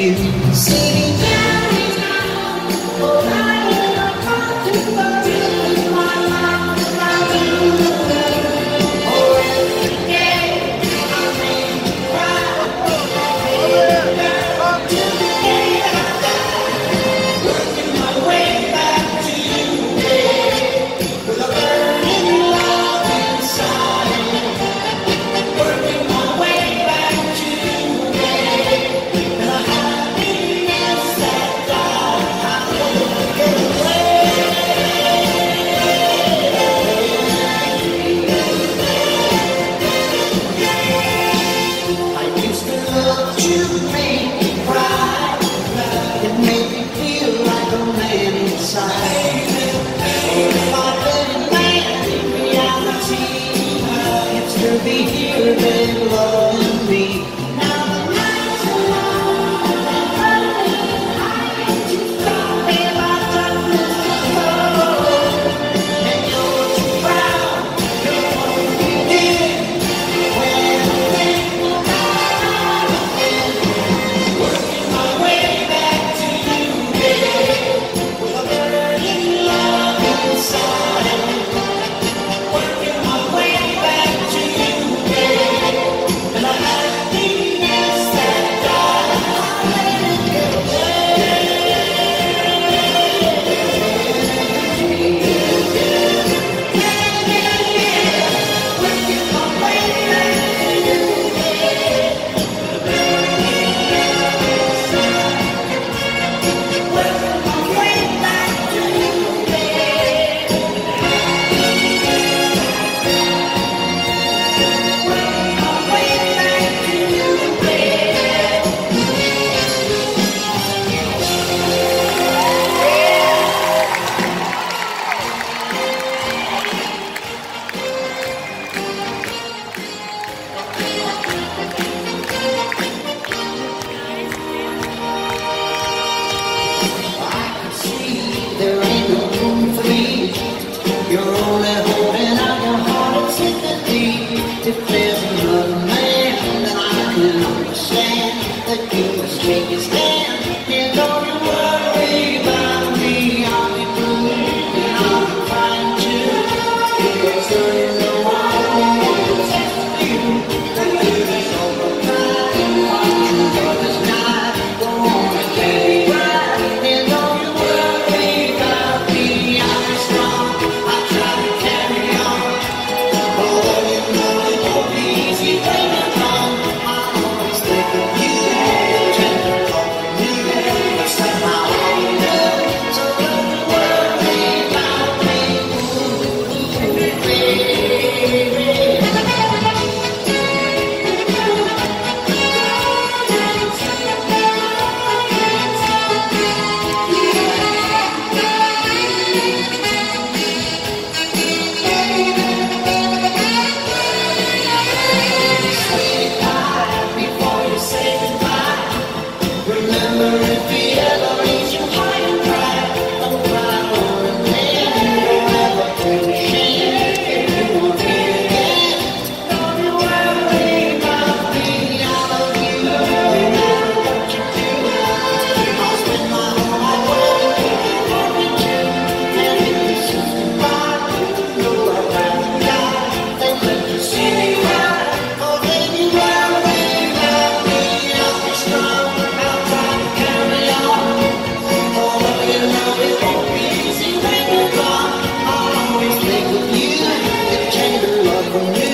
music. comigo.